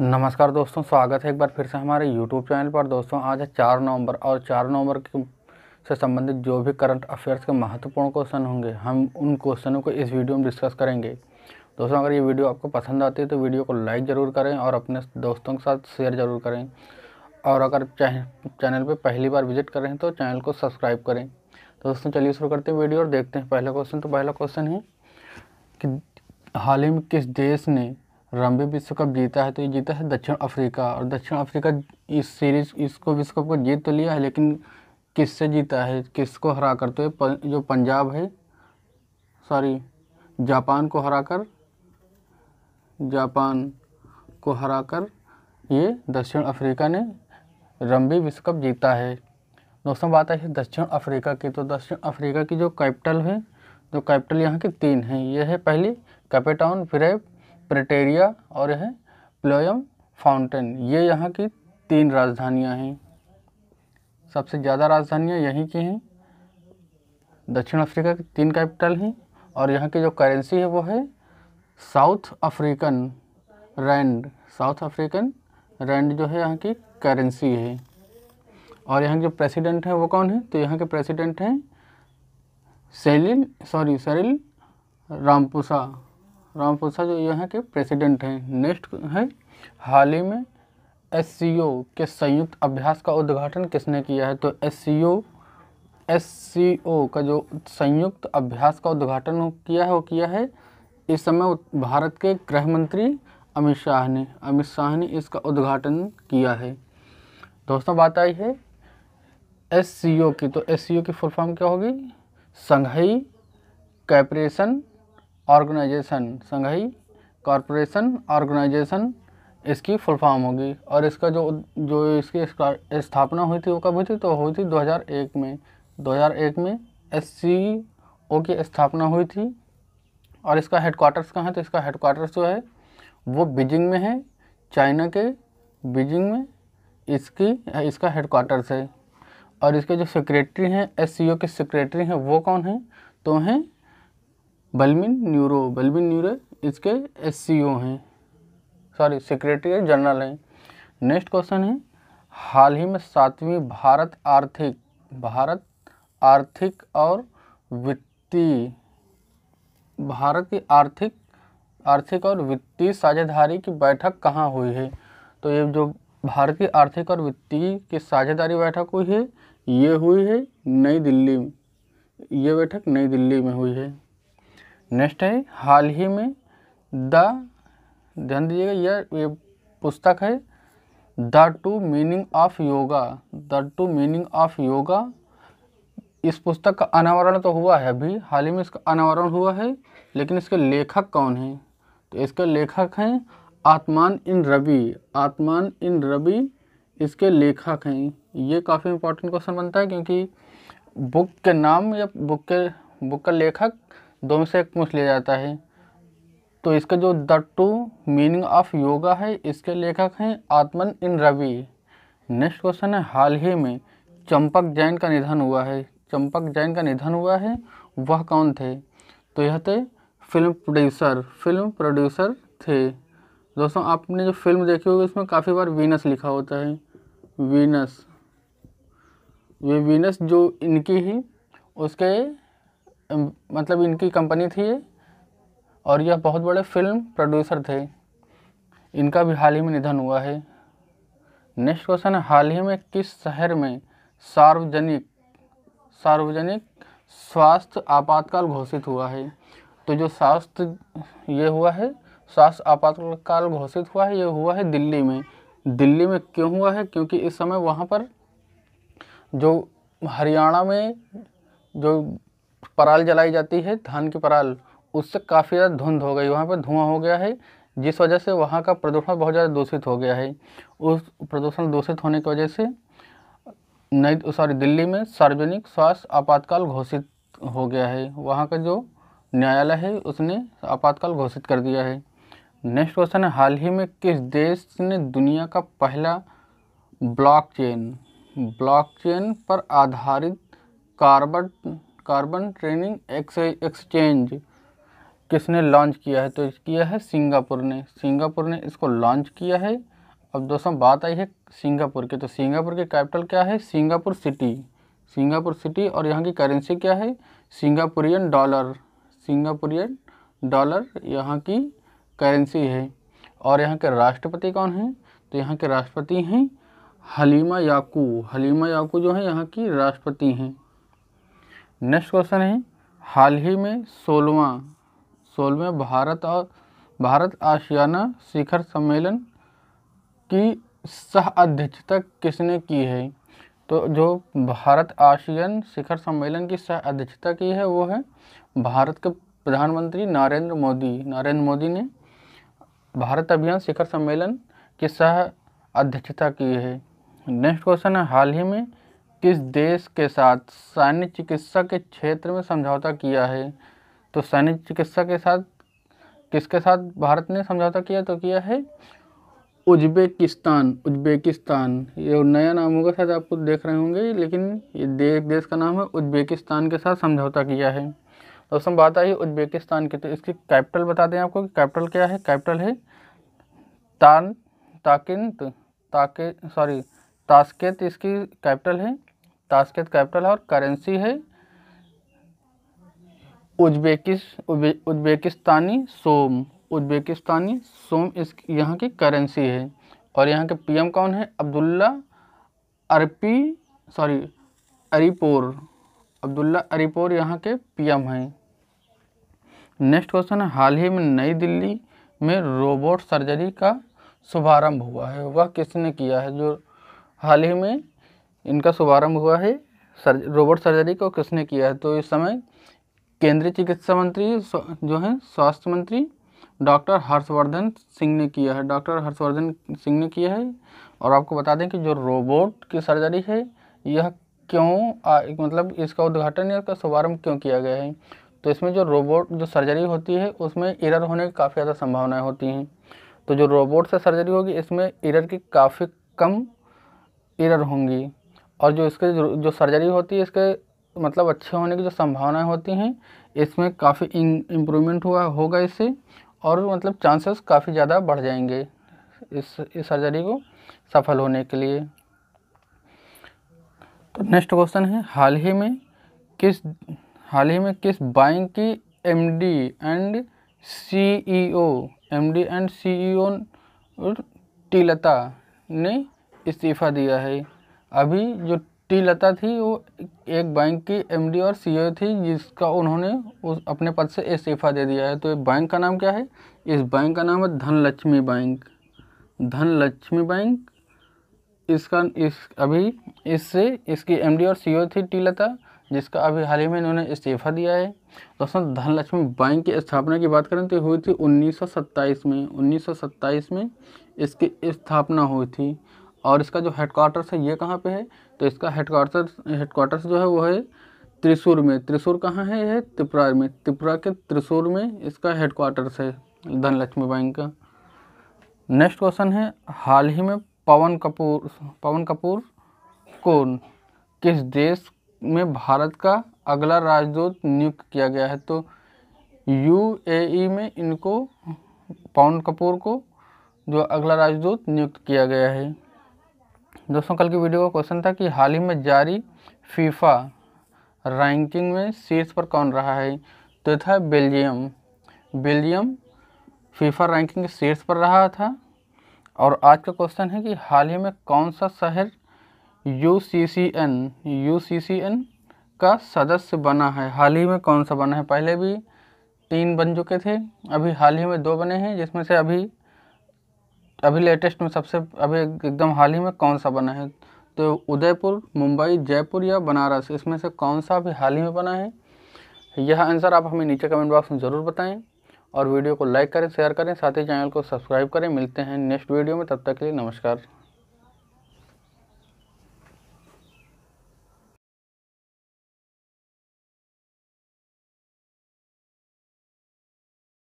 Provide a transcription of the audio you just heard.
नमस्कार दोस्तों, स्वागत है एक बार फिर से हमारे YouTube चैनल पर। दोस्तों, आज है चार नवंबर और चार नवंबर के से संबंधित जो भी करंट अफेयर्स के महत्वपूर्ण क्वेश्चन होंगे, हम उन क्वेश्चनों को इस वीडियो में डिस्कस करेंगे। दोस्तों, अगर ये वीडियो आपको पसंद आती है तो वीडियो को लाइक ज़रूर करें और अपने दोस्तों के साथ शेयर ज़रूर करें। और अगर चैनल पर पहली बार विज़िट करें तो चैनल को सब्सक्राइब करें। दोस्तों, चलिए शुरू करते हैं वीडियो और देखते हैं पहला क्वेश्चन तो पहला क्वेश्चन है कि हाल ही में किस देश ने रंबी विश्व कप जीता है तो ये जीता है दक्षिण अफ्रीका। और दक्षिण अफ्रीका इस सीरीज़, इसको विश्व कप को जीत तो लिया है, लेकिन किससे जीता है? किसको हरा कर तो ये जो पंजाब है सॉरी जापान को हराकर, जापान को हराकर ये दक्षिण अफ्रीका ने रंबी विश्व कप जीता है। दोस्तों, बात है दक्षिण अफ्रीका की तो दक्षिण अफ्रीका की जो कैपिटल है, जो कैपिटल यहाँ की तीन हैं, ये है पहली कैपेटाउन फिर प्रेटेरिया और यह प्लोयम फाउंटेन। ये यहाँ की तीन राजधानियाँ हैं। सबसे ज़्यादा राजधानियाँ यहीं की हैं। दक्षिण अफ्रीका की तीन कैपिटल हैं और यहाँ की जो करेंसी है वो है south African rand. South African rand जो है यहाँ की करेंसी है। और यहाँ के जो प्रेसिडेंट हैं वो कौन है? तो यहाँ के प्रेसिडेंट हैं सेलिल सॉरी, सरिल रामपुसा। रामपुसा जो यहाँ के प्रेसिडेंट हैं। नेक्स्ट है, हाल ही में एससीओ के संयुक्त अभ्यास का उद्घाटन किसने किया है? तो एस सी का जो संयुक्त अभ्यास का उद्घाटन किया, है वो किया है, इस समय भारत के गृह मंत्री अमित शाह ने, अमित शाह ने इसका उद्घाटन किया है। दोस्तों, बात आई है एससीओ की। तो एससीओ की फुल फॉर्म क्या होगी? Shanghai cooperation organisation, Shanghai, corporation organisation, इसकी फुल फॉर्म होगी। और इसका जो जो इसकी स्थापना हुई थी, वो कब हुई थी? तो हुई थी 2001 में। 2001 में एस ओ की स्थापना हुई थी। और इसका हेडक्वार्टर्स कहाँ है? तो इसका हेडक्वार्टर्स जो है, वो बीजिंग में है। चाइना के बीजिंग में इसकी, इसका हेडक्वार्टर्स है। और इसके जो सेक्रेटरी हैं एससीओ के सेक्रेटरी हैं, वो कौन हैं? तो हैं बलमिन न्यूरो बलमिन न्यूरो इसके एससीओ हैं। सॉरी सेक्रेटरी जनरल हैं। नेक्स्ट क्वेश्चन है, हाल ही में सातवीं भारत आर्थिक भारत आर्थिक और वित्तीय, भारत की आर्थिक आर्थिक और वित्तीय साझेदारी की बैठक कहाँ हुई है? तो ये जो भारत की आर्थिक और वित्तीय की साझेदारी बैठक हुई है, ये हुई है नई दिल्ली में ये बैठक नई दिल्ली में हुई है। नेक्स्ट है, हाल ही में द, ध्यान दीजिएगा, यह, ये पुस्तक है, the true meaning of yoga, the true meaning of yoga, इस पुस्तक का अनावरण तो हुआ है अभी, हाल ही में इसका अनावरण हुआ है, लेकिन इसके लेखक कौन हैं? तो इसके लेखक हैं आत्मान इन रवि, आत्मान इन रवि इसके लेखक हैं। ये काफ़ी इंपॉर्टेंट क्वेश्चन बनता है, क्योंकि बुक के नाम या बुक के, बुक का लेखक दोनों से एक पूछ लिया जाता है। तो इसका जो the true meaning of yoga है, इसके लेखक हैं आत्मन इन रवि। नेक्स्ट क्वेश्चन है, हाल ही में चंपक जैन का निधन हुआ है। चंपक जैन का निधन हुआ है, वह कौन थे? तो यह थे फ़िल्म प्रोड्यूसर फ़िल्म प्रोड्यूसर थे। दोस्तों, आपने जो फ़िल्म देखी होगी उसमें काफ़ी बार वीनस लिखा होता है। वीनस, ये वीनस जो इनकी ही, उसके मतलब इनकी कंपनी थी और यह बहुत बड़े फ़िल्म प्रोड्यूसर थे। इनका भी हाल ही में निधन हुआ है। नेक्स्ट क्वेश्चन है, हाल ही में किस शहर में सार्वजनिक सार्वजनिक स्वास्थ्य आपातकाल घोषित हुआ है? तो जो स्वास्थ्य ये हुआ है, स्वास्थ्य आपातकाल घोषित हुआ है, ये हुआ है दिल्ली में। दिल्ली में क्यों हुआ है? क्योंकि इस समय वहाँ पर जो हरियाणा में जो पराल जलाई जाती है, धान की पराल, उससे काफ़ी ज़्यादा धुंध हो गई। वहाँ पर धुआँ हो गया है, जिस वजह से वहाँ का प्रदूषण बहुत ज़्यादा दूषित हो गया है। उस प्रदूषण दूषित होने की वजह से नई, सॉरी, दिल्ली में सार्वजनिक स्वास्थ्य आपातकाल घोषित हो गया है। वहाँ का जो न्यायालय है, उसने आपातकाल घोषित कर दिया है। नेक्स्ट क्वेश्चन है, हाल ही में किस देश ने दुनिया का पहला ब्लॉकचेन ब्लॉकचेन पर आधारित कार्बन कार्बन ट्रेनिंग एक्सचेंज किसने लॉन्च किया है? तो किया है सिंगापुर ने। सिंगापुर ने इसको लॉन्च किया है। अब दोस्तों, बात आई है सिंगापुर की। तो सिंगापुर की कैपिटल क्या है? सिंगापुर सिटी सिंगापुर सिटी और यहाँ की करेंसी क्या है? सिंगापुरियन डॉलर सिंगापुरियन डॉलर यहाँ की करेंसी है। और यहाँ के राष्ट्रपति कौन हैं? तो यहाँ के राष्ट्रपति हैं हलीमा याकू हलीमा याकू जो है, यहाँ की राष्ट्रपति हैं। नेक्स्ट क्वेश्चन है, हाल ही में सोलवा सोलहवें भारत और भारत आशियाना शिखर सम्मेलन की सह अध्यक्षता किसने की है? तो जो भारत आशियन शिखर सम्मेलन की सह अध्यक्षता की है, वो है भारत के प्रधानमंत्री नरेंद्र मोदी। नरेंद्र मोदी ने भारत अभियान शिखर सम्मेलन की सह अध्यक्षता की है। नेक्स्ट क्वेश्चन है, हाल ही में किस देश के साथ सैन्य चिकित्सा के क्षेत्र में समझौता किया है? तो सैन्य चिकित्सा के साथ किसके साथ भारत ने समझौता किया तो किया है? Uzbekistan Uzbekistan. ये नया नाम होगा, शायद आपको देख रहे होंगे, लेकिन ये देश देश का नाम है उज्बेकिस्तान के साथ समझौता किया है। दोस्तों बात आई उज्बेकिस्तान की तो इसकी कैपिटल बता दें आपको कि कैपिटल क्या है? कैपिटल है तान, ताकिंत, ताके, सॉरी, तास्केत इसकी कैपिटल है। तास्केत कैपिटल है और करेंसी है। उज्बेकिस उज्बेकिस्तानी सोम उज्बेकिस्तानी सोम इस, यहाँ की करेंसी है। और यहाँ के पीएम कौन है? अब्दुल्ला अरपी सॉरी अरीपोर। अब्दुल्ला अरीपोर यहाँ के पीएम हैं। नेक्स्ट क्वेश्चन है, हाल ही में नई दिल्ली में रोबोट सर्जरी का शुभारंभ हुआ है। वह किसने किया है? जो हाल ही में इनका शुभारंभ हुआ है। सर रोबोट सर्जरी को किसने किया है? तो इस समय केंद्रीय चिकित्सा मंत्री जो हैं स्वास्थ्य मंत्री डॉक्टर हर्षवर्धन सिंह ने किया है। डॉक्टर हर्षवर्धन सिंह ने किया है। और आपको बता दें कि जो रोबोट की सर्जरी है यह क्यों आ, मतलब इसका उद्घाटन या इसका शुभारंभ क्यों किया गया है? तो इसमें जो रोबोट जो सर्जरी होती है उसमें एरर होने की काफ़ी ज़्यादा संभावनाएँ होती हैं। तो जो रोबोट से सर्जरी होगी इसमें एरर की काफ़ी कम एरर होंगी। और जो इसके जो, सर्जरी होती है इसके मतलब अच्छे होने की जो संभावनाएँ होती हैं इसमें काफ़ी इम्प्रूवमेंट हुआ होगा इससे और मतलब चांसेस काफ़ी ज़्यादा बढ़ जाएँगे इस इस सर्जरी को सफल होने के लिए। तो नेक्स्ट क्वेश्चन है हाल ही में किस हाल ही में किस बैंक की MD and CEO MD and CEO टीलता ने इस्तीफ़ा दिया है? अभी जो टी लता थी, वो एक बैंक की एमडी और सीईओ थी, जिसका उन्होंने उस अपने पद से इस्तीफ़ा दे दिया है। तो ये बैंक का नाम क्या है? इस बैंक का नाम है धनलक्ष्मी बैंक धनलक्ष्मी बैंक इसका, इस, अभी इससे, इसकी एमडी और सीईओ थी टी लता, जिसका अभी हाल ही में इन्होंने इस्तीफ़ा दिया है। दोस्तों, धनलक्ष्मी बैंक की स्थापना की बात करें तो हुई थी 1927 में। 1927 में इसकी स्थापना हुई थी। और इसका जो हेडक्वार्टर्स है, ये कहाँ पे है? तो इसका हेडक्वार्टर्स हेडक्वार्टर्स जो है, वो है त्रिशूर में। त्रिशूर कहाँ है यह? त्रिपुरा में। त्रिपुरा के त्रिशूर में इसका हेडक्वार्टर्स है, धनलक्ष्मी बैंक का। नेक्स्ट क्वेश्चन है, हाल ही में पवन कपूर पवन कपूर को किस देश में भारत का अगला राजदूत नियुक्त किया गया है? तो यूएई में इनको, पवन कपूर को जो अगला राजदूत नियुक्त किया गया है। दोस्तों, कल की वीडियो का क्वेश्चन था कि हाल ही में जारी फीफा रैंकिंग में शीर्ष पर कौन रहा है? तो था बेल्जियम। बेल्जियम फीफा रैंकिंग के शीर्ष पर रहा था। और आज का क्वेश्चन है कि हाल ही में कौन सा शहर U C C N U C C N का सदस्य बना है? हाल ही में कौन सा बना है? पहले भी तीन बन चुके थे, अभी हाल ही में दो बने हैं, जिसमें से अभी अभी लेटेस्ट में सबसे, अभी एकदम हाल ही में कौन सा बना है? तो उदयपुर, मुंबई, जयपुर या बनारस, इसमें से कौन सा अभी हाल ही में बना है? यह आंसर आप हमें नीचे कमेंट बॉक्स में ज़रूर बताएँ और वीडियो को लाइक करें, शेयर करें, साथ ही चैनल को सब्सक्राइब करें। मिलते हैं नेक्स्ट वीडियो में, तब तक के लिए नमस्कार।